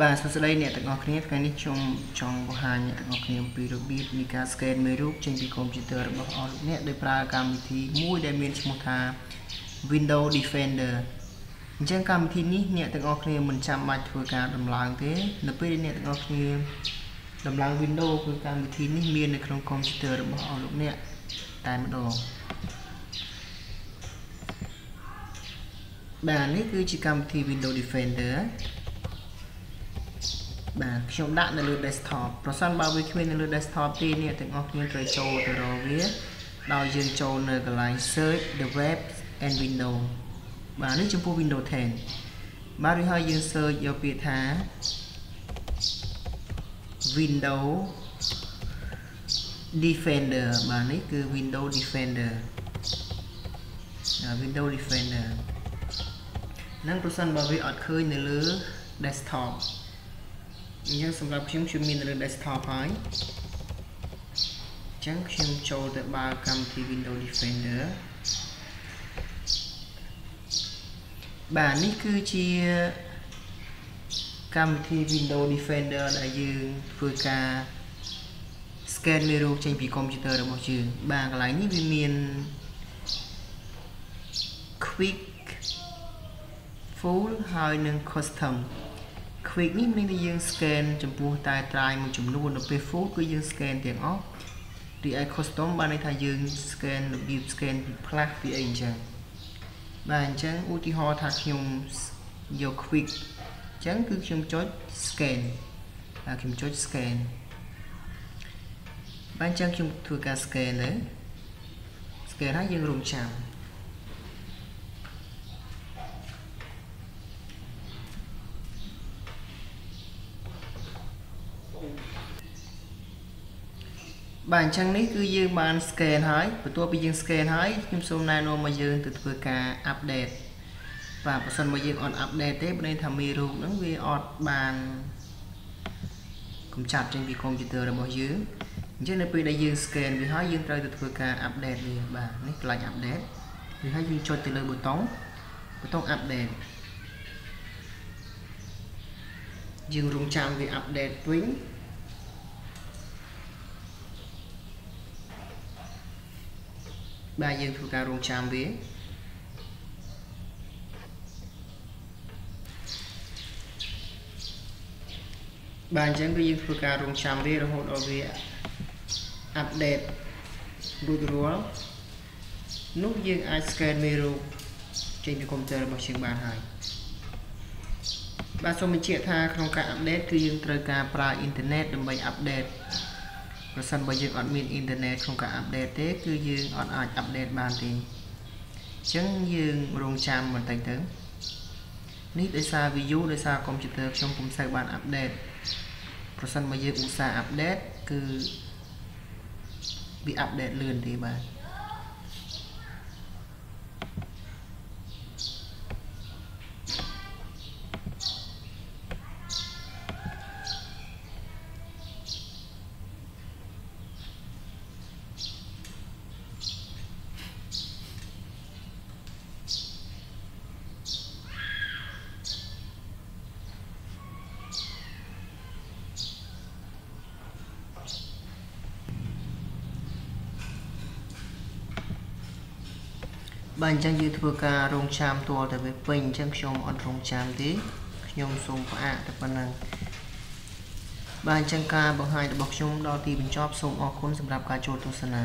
បាទសួស្តីអ្នកទាំងអស់គ្នាថ្ងៃនេះខ្ញុំចង់បង្ហាញអ្នកទាំងអស់គ្នាអំពីរបៀបនៃការ scan មេរូបចេញពីកុំព្យូទ័ររបស់អស់លោកអ្នកដោយប្រើកម្មវិធីមួយដែលមានឈ្មោះថា Windows Defender អញ្ចឹងកម្មវិធីនេះអ្នកទាំងអស់គ្នាមិនចាំបាច់ធ្វើការដំឡើងទេនៅពេលដែលអ្នកទាំងអស់គ្នាដំឡើង Windows គឺកម្មវិធីនេះមាននៅក្នុងកុំព្យូទ័ររបស់អស់លោកអ្នកតែម្ដងបាទនេះគឺជាកម្មវិធី Windows Defender បាទខ្ញុំដាក់នៅលើ desktop ប្រសិនបើវាគ្មាននៅលើ desktop ទេអ្នកទាំងអស់គ្នាត្រូវចូលទៅរកវាដោយយើងចូលនៅកន្លែង search the web and window បាទនេះចំពោះ Windows 10បាទរួចហើយយើង search យកពាក្យថា Windows Defender បាទនេះគឺ Windows Defender Windows Defender នឹងប្រសិនបើវាអត់ឃើញនៅលើ desktop អញ្ចឹងសម្រាប់ខ្ញុំខ្ញុំមាននៅលើ desktop ហើយអញ្ចឹងខ្ញុំចូលទៅបើកម្មវិធី Windows Defender បាទនេះគឺជាកម្មវិធី Windows Defender ដែលយើងធ្វើការ scan មេរោគចេញពីកុំព្យូទ័ររបស់យើងបាទកន្លែងនេះវាមាន quick full ហើយនិង custom quick នេះមានតែយើង scan ចំពោះតែត្រាយមួយចំនួននៅពេល full គឺយើង scan ទាំងអស់រីឯ custom បានន័យថាយើង scan របៀប scan ពីផ្លាស់ពីអីអញ្ចឹងបាទអញ្ចឹងឧទាហរណ៍ថាខ្ញុំយក quick អញ្ចឹងគឺខ្ញុំចុច scan ហើយខ្ញុំចុច scan បាទអញ្ចឹងខ្ញុំធ្វើការ scan ទៅ scan ហើយយើងរងចាំ បាទអញ្ចឹងនេះគឺយើងបាន scan ហើយបន្ទាប់ពីយើង scan ហើយខ្ញុំសូមណែនាំមកយើងទៅធ្វើការ update បាទបើសិនមកយើងអត់ update ទេបើន័យថាមេរូបហ្នឹងវាអត់បានកំចាត់ចេញពីកុំព្យូទ័ររបស់យើងអញ្ចឹងនៅពេលដែលយើង scan វាហើយយើងត្រូវទៅធ្វើការ update វាបាទនេះកន្លែង update វាហើយយើងចុចទៅលើប៊ូតុងប៊ូតុង update យើងរងចាំវា update វិញ បាទយើងធ្វើការរងចាំវាបាទអញ្ចឹងគឺយើងធ្វើការរងចាំវារហូតដល់វាអាប់ដេតរួចរាល់នោះយើងអាច scan មេរូបចេញពីកុំព្យូទ័ររបស់យើងបានហើយបាទសូមបញ្ជាក់ថាក្នុងការអាប់ដេតគឺយើងត្រូវការប្រើអ៊ីនធឺណិតដើម្បីអាប់ដេត ប្រសិនបើយើងអត់មានអ៊ីនធឺណិតក្នុងការអាប់ដេតទេគឺយើងអត់អាចអាប់ដេតបានទេអញ្ចឹងយើងរងចាំបន្តិចទៅនេះដោយសារ view ដោយសារកុំព្យូទ័រខ្ញុំពុំសូវបានអាប់ដេតប្រសិនបើយើងឧស្សាហ៍អាប់ដេតគឺវាអាប់ដេតលឿនទេបាទ បាទអញ្ចឹងយើងធ្វើការរងចាំទាល់តែវាពេញអញ្ចឹងខ្ញុំអត់រងចាំទេខ្ញុំសូមផ្អាកតែប៉ុណ្ណឹងបាទអញ្ចឹងការបង្ហាញរបស់ខ្ញុំដល់ទីបញ្ចប់សូមអរគុណសម្រាប់ការចូលទស្សនា